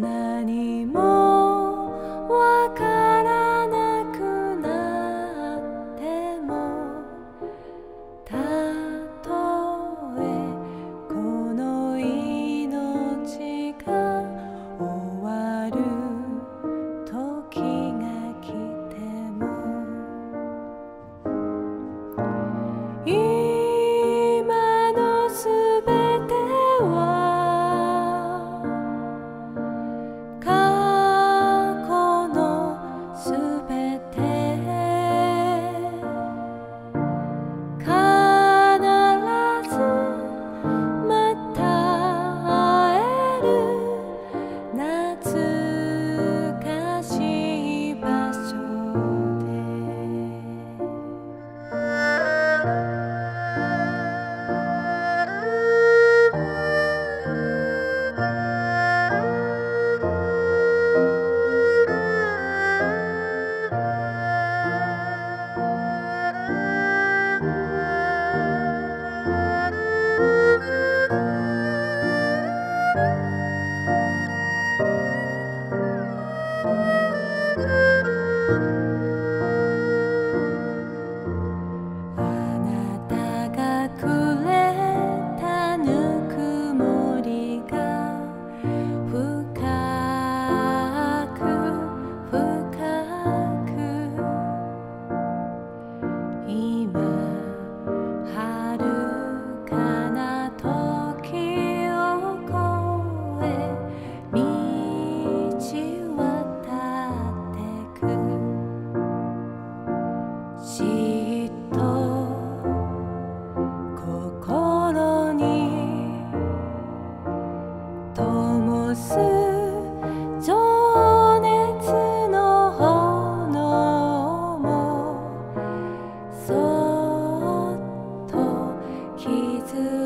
now. す。情熱の炎もそっと傷